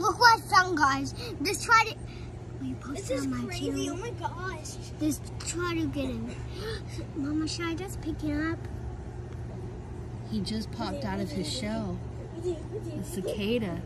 Look what I found, guys. Just try to. We post This is on my crazy. channel. Oh my gosh. Just try to get him. Mama, should I just pick him up? He just popped out of his shell. A cicada.